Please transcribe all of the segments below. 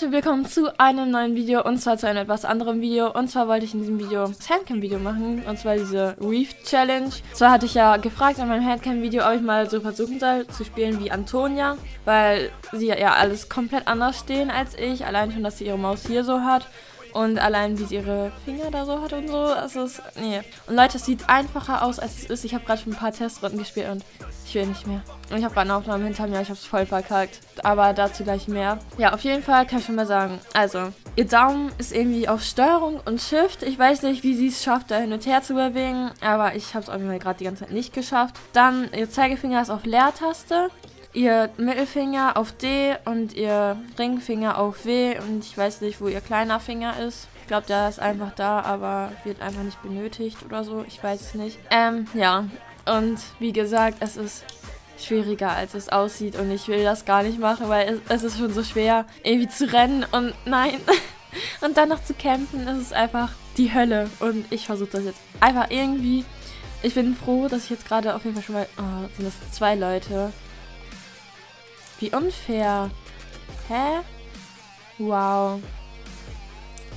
Leute, willkommen zu einem neuen Video und zwar zu einem etwas anderem Video. Und zwar wollte ich in diesem Video das Handcam-Video machen und zwar diese Reef Challenge. Zwar hatte ich ja gefragt in meinem Handcam-Video, ob ich mal so versuchen soll zu spielen wie Antonia, weil sie ja alles komplett anders stehen als ich. Allein schon, dass sie ihre Maus hier so hat und allein wie sie ihre Finger da so hat und so. Es ist, nee. Und Leute, es sieht einfacher aus als es ist. Ich habe gerade schon ein paar Testrunden gespielt und ich will nicht mehr. Ich habe eine Aufnahme hinter mir, ich habe es voll verkackt. Aber dazu gleich mehr. Ja, auf jeden Fall kann ich schon mal sagen. Also, ihr Daumen ist irgendwie auf Steuerung und Shift. Ich weiß nicht, wie sie es schafft, da hin und her zu bewegen. Aber ich habe es auf jeden Fall gerade die ganze Zeit nicht geschafft. Dann, ihr Zeigefinger ist auf Leertaste. Ihr Mittelfinger auf D und ihr Ringfinger auf W. Und ich weiß nicht, wo ihr kleiner Finger ist. Ich glaube, der ist einfach da, aber wird einfach nicht benötigt oder so. Ich weiß es nicht. Ähm, ja. Und wie gesagt, es ist schwieriger, als es aussieht. Und ich will das gar nicht machen, weil es, ist schon so schwer, irgendwie zu rennen. Und nein. und dann noch zu kämpfen, das ist einfach die Hölle. Und ich versuche das jetzt einfach irgendwie. Ich bin froh, dass ich jetzt gerade auf jeden Fall schon mal... Oh, sind das zwei Leute. Wie unfair. Hä? Wow.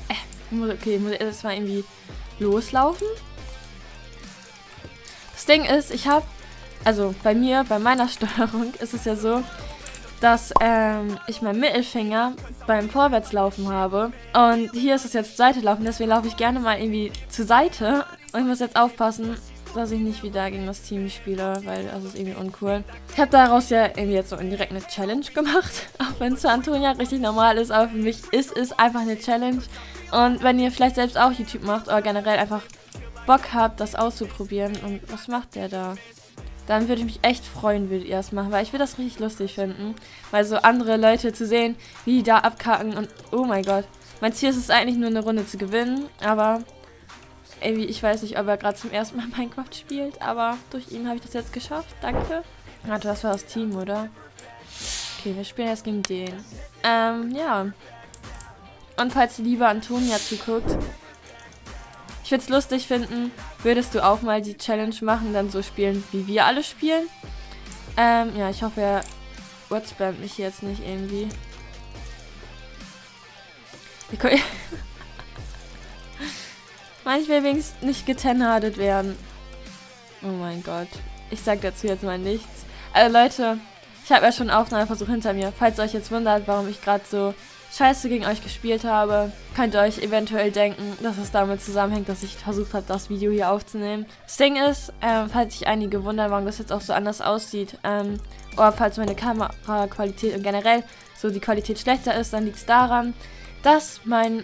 Äh, okay, muss erst mal irgendwie loslaufen? Das Ding ist, ich habe, also bei mir, bei meiner Steuerung ist es ja so, dass ähm, ich meinen Mittelfinger beim Vorwärtslaufen habe. Und hier ist es jetzt Seite laufen, deswegen laufe ich gerne mal irgendwie zur Seite. Und ich muss jetzt aufpassen, dass ich nicht wieder gegen das Team spiele, weil das ist irgendwie uncool. Ich habe daraus ja irgendwie jetzt so indirekt eine Challenge gemacht, auch wenn es für Antonia richtig normal ist, aber für mich ist es einfach eine Challenge. Und wenn ihr vielleicht selbst auch YouTube macht oder generell einfach Bock habt, das auszuprobieren. Und was macht der da? Dann würde ich mich echt freuen, würde ihr das machen, weil ich würde das richtig lustig finden. Weil so andere Leute zu sehen, wie die da abkacken und oh mein Gott. Mein Ziel ist es eigentlich nur eine Runde zu gewinnen, aber irgendwie, ich weiß nicht, ob er gerade zum ersten Mal Minecraft spielt, aber durch ihn habe ich das jetzt geschafft. Danke. Warte, das war das Team, oder? Okay, wir spielen jetzt gegen den. Ähm, ja. Und falls die liebe Antonia zuguckt, ich würde es lustig finden, würdest du auch mal die Challenge machen, dann so spielen, wie wir alle spielen. Ähm, ja, ich hoffe, er WhatsApp mich jetzt nicht irgendwie. Manchmal wenigstens nicht getenhardet werden. Oh mein Gott. Ich sag dazu jetzt mal nichts. Also Leute, ich habe ja schon einen Aufnahmeversuch hinter mir. Falls ihr euch jetzt wundert, warum ich gerade so scheiße gegen euch gespielt habe, könnt ihr euch eventuell denken, dass es damit zusammenhängt, dass ich versucht habe, das Video hier aufzunehmen. Das Ding ist, ähm, falls sich einige wundern, warum das jetzt auch so anders aussieht, ähm, oder falls meine Kameraqualität und generell so die Qualität schlechter ist, dann liegt es daran, dass mein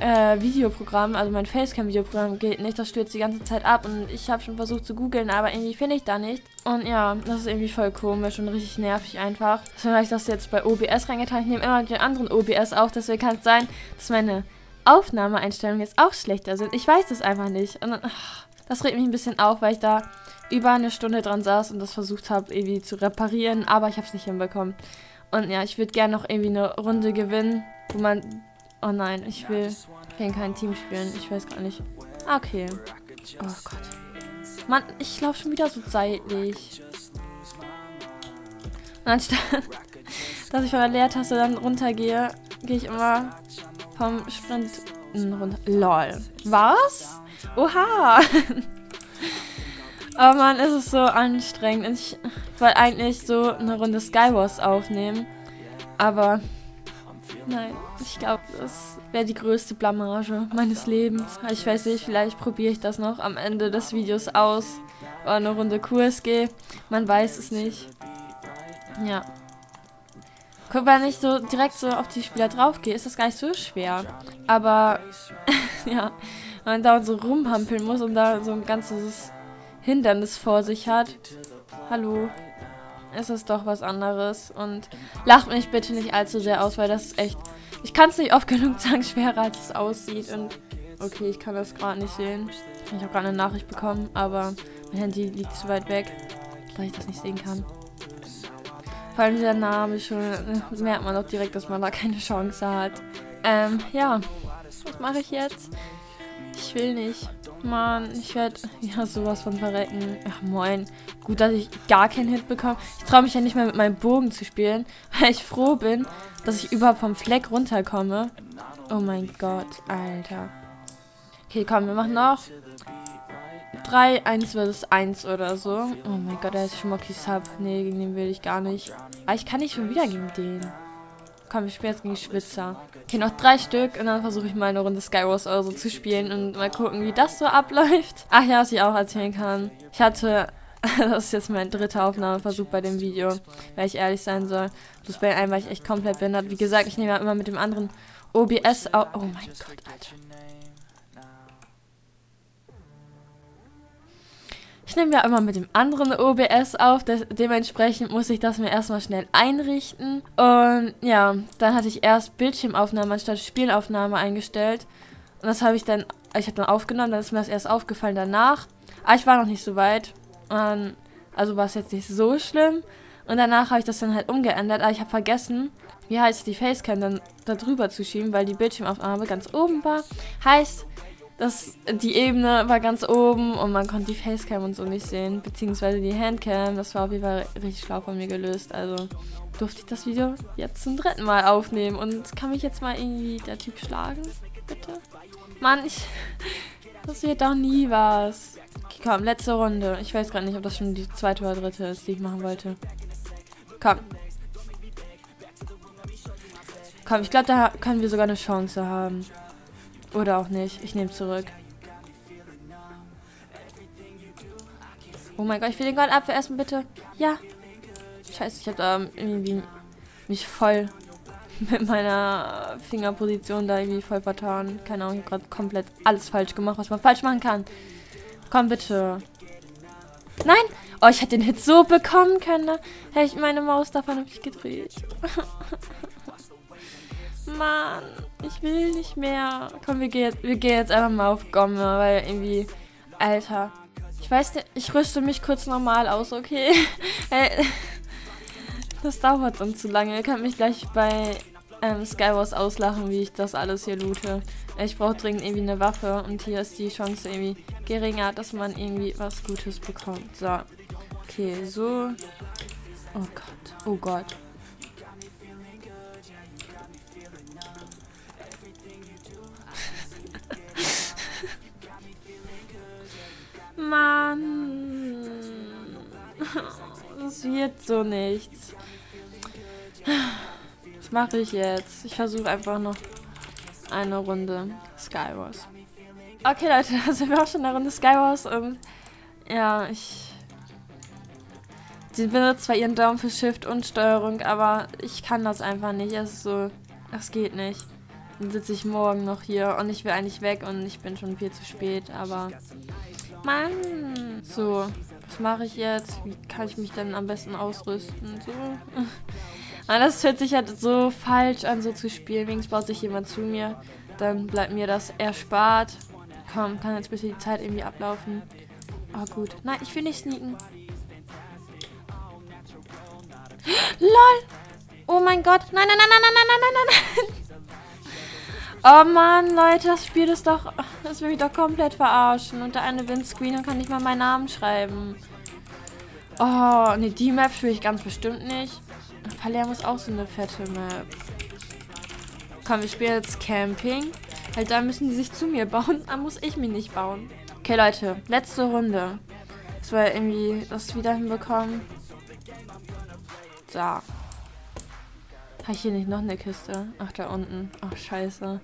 äh, Videoprogramm, also mein Facecam-Videoprogramm geht nicht, das stürzt die ganze Zeit ab und ich habe schon versucht zu googeln, aber irgendwie finde ich da nicht. Und ja, das ist irgendwie voll komisch und richtig nervig einfach. Deswegen habe ich das jetzt bei OBS reingetan. Ich nehme immer den anderen OBS auf, deswegen kann es sein, dass meine Aufnahmeeinstellungen jetzt auch schlechter sind. Ich weiß es einfach nicht. Und dann, ach, das regt mich ein bisschen auf, weil ich da über eine Stunde dran saß und das versucht habe, irgendwie zu reparieren, aber ich habe es nicht hinbekommen. Und ja, ich würde gerne noch irgendwie eine Runde gewinnen, wo man Oh nein, ich will gegen kein Team spielen. Ich weiß gar nicht. Okay. Oh Gott. Mann, ich laufe schon wieder so seitlich. Anstatt, dass ich von der Leertaste dann runtergehe, gehe ich immer vom Sprint runter. LOL. Was? Oha. oh Mann, ist es so anstrengend. Ich wollte eigentlich so eine Runde Skywars aufnehmen. Aber Nein, ich glaube, das wäre die größte Blamage meines Lebens. Ich weiß nicht, vielleicht probiere ich das noch am Ende des Videos aus. Oder eine Runde Kurs gehe. Man weiß es nicht. Ja. Guck, wenn ich so direkt so auf die Spieler drauf gehe, ist das gar nicht so schwer. Aber, ja, wenn man da so rumhampeln muss und da so ein ganzes Hindernis vor sich hat. Hallo ist es doch was anderes. Und lacht mich bitte nicht allzu sehr aus, weil das ist echt... Ich kann es nicht oft genug sagen, schwerer als es aussieht. Und okay, ich kann das gerade nicht sehen. Ich habe gerade eine Nachricht bekommen, aber mein Handy liegt zu weit weg, dass ich das nicht sehen kann. Vor allem dieser Name schon, äh, merkt man doch direkt, dass man da keine Chance hat. Ähm, ja. Was mache ich jetzt? Ich will nicht. Mann, ich werde ja sowas von verrecken. Ach moin. Gut, dass ich gar keinen Hit bekomme. Ich traue mich ja nicht mehr mit meinem Bogen zu spielen, weil ich froh bin, dass ich überhaupt vom Fleck runterkomme. Oh mein Gott, Alter. Okay, komm, wir machen noch 3, 1 versus 1 oder so. Oh mein Gott, da ist Schmocky Sub. Nee, gegen den will ich gar nicht. Aber ah, ich kann nicht schon wieder gegen den. Komm, wir spielen jetzt gegen Schwitzer. Okay, noch drei Stück und dann versuche ich mal eine Runde Skywars oder so zu spielen und mal gucken, wie das so abläuft. Ach ja, was ich auch erzählen kann. Ich hatte, das ist jetzt mein dritter Aufnahmeversuch bei dem Video, weil ich ehrlich sein soll. Bloß bei einem war ich echt komplett behindert. Wie gesagt, ich nehme ja immer mit dem anderen OBS auf. Oh mein Gott, Alter. Ich nehme ja immer mit dem anderen OBS auf, das, dementsprechend muss ich das mir erstmal schnell einrichten. Und ja, dann hatte ich erst Bildschirmaufnahme anstatt Spielaufnahme eingestellt. Und das habe ich dann, ich habe dann aufgenommen, dann ist mir das erst aufgefallen danach. Aber ich war noch nicht so weit. Und also war es jetzt nicht so schlimm. Und danach habe ich das dann halt umgeändert, aber ich habe vergessen, wie heißt die Facecam dann da drüber zu schieben, weil die Bildschirmaufnahme ganz oben war. Heißt, das, die Ebene war ganz oben und man konnte die Facecam und so nicht sehen, beziehungsweise die Handcam. Das war auf jeden Fall richtig schlau von mir gelöst. Also durfte ich das Video jetzt zum dritten Mal aufnehmen und kann mich jetzt mal irgendwie der Typ schlagen, bitte? Mann, ich... Das wird doch nie was. Okay, komm, letzte Runde. Ich weiß gerade nicht, ob das schon die zweite oder dritte ist, die ich machen wollte. Komm. Komm, ich glaube, da können wir sogar eine Chance haben. Oder auch nicht. Ich nehme zurück. Oh mein Gott, ich will den Goldapfel essen, bitte. Ja. Scheiße, ich habe da irgendwie mich voll mit meiner Fingerposition da irgendwie voll vertan. Keine Ahnung, ich habe gerade komplett alles falsch gemacht, was man falsch machen kann. Komm, bitte. Nein! Oh, ich hätte den Hit so bekommen können. Ne? Hätte ich meine Maus davon habe ich gedreht. Mann, ich will nicht mehr. Komm, wir gehen, wir gehen jetzt einfach mal auf Gomme, weil irgendwie... Alter. Ich weiß nicht, ich rüste mich kurz normal aus, okay? das dauert sonst zu lange. Ihr könnt mich gleich bei ähm, Skywars auslachen, wie ich das alles hier loote. Ich brauche dringend irgendwie eine Waffe und hier ist die Chance irgendwie geringer, dass man irgendwie was Gutes bekommt. So. Okay, so. Oh Gott. Oh Gott. Wird so nichts. Was mache ich jetzt? Ich versuche einfach noch eine Runde Skywars. Okay, Leute, da sind wir auch schon in der Runde Skywars und ja, ich... Sie benutzt zwar ihren Daumen für Shift und Steuerung, aber ich kann das einfach nicht. Es ist so... Das geht nicht. Dann sitze ich morgen noch hier und ich will eigentlich weg und ich bin schon viel zu spät, aber Mann. So, was mache ich jetzt? Wie kann ich mich denn am besten ausrüsten? So. Aber das hört sich halt so falsch an, so zu spielen. Wenigstens baut sich jemand zu mir. Dann bleibt mir das erspart. Komm, kann jetzt bisschen die Zeit irgendwie ablaufen. Oh, gut. Nein, ich will nicht sneaken. LOL! Oh mein Gott. Nein, nein, nein, nein, nein, nein, nein, nein, nein. Oh Mann, Leute, das Spiel ist doch... Das will mich doch komplett verarschen. Und der eine Windscreen und kann nicht mal meinen Namen schreiben. Oh, ne, die Map spiele ich ganz bestimmt nicht. Palermo ist auch so eine fette Map. Komm, wir spielen jetzt Camping. Halt, da müssen die sich zu mir bauen. Da muss ich mich nicht bauen. Okay, Leute, letzte Runde. Das war irgendwie das wieder hinbekommen. So. Habe ich hier nicht noch eine Kiste? Ach, da unten. Ach, scheiße.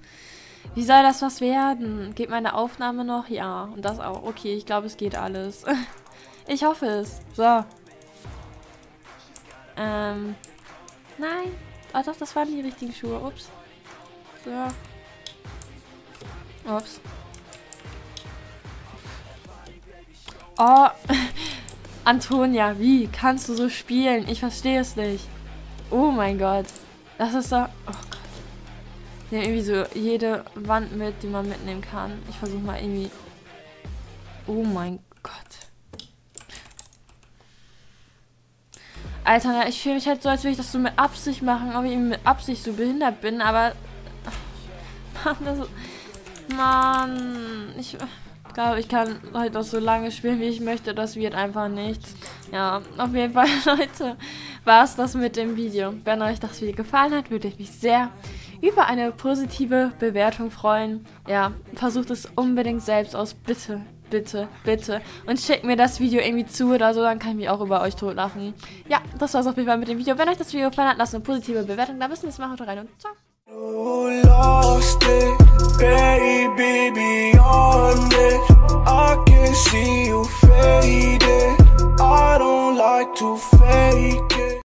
Wie soll das was werden? Geht meine Aufnahme noch? Ja. Und das auch. Okay, ich glaube, es geht alles. ich hoffe es. So. Ähm. Nein. Oh doch, das waren die richtigen Schuhe. Ups. So. Ups. Oh. Antonia, wie kannst du so spielen? Ich verstehe es nicht. Oh mein Gott. Das ist da. Oh Gott. Ja, irgendwie so jede Wand mit, die man mitnehmen kann. Ich versuche mal irgendwie. Oh mein Gott. Alter, ich fühle mich halt so, als würde ich das so mit Absicht machen, ob ich mit Absicht so behindert bin, aber. Mann, das Mann, ich glaube, ich kann heute noch so lange spielen, wie ich möchte. Das wird einfach nichts. Ja, auf jeden Fall, Leute, war es das mit dem Video. Wenn euch das Video gefallen hat, würde ich mich sehr über eine positive Bewertung freuen. Ja, versucht es unbedingt selbst aus, bitte bitte, bitte. Und schickt mir das Video irgendwie zu oder so, dann kann ich mich auch über euch totlachen. Ja, das war's auf jeden Fall mit dem Video. Wenn euch das Video gefallen hat, lasst eine positive Bewertung da. Bis nächstes Mal, haut rein und ciao. You I don't like to fake it.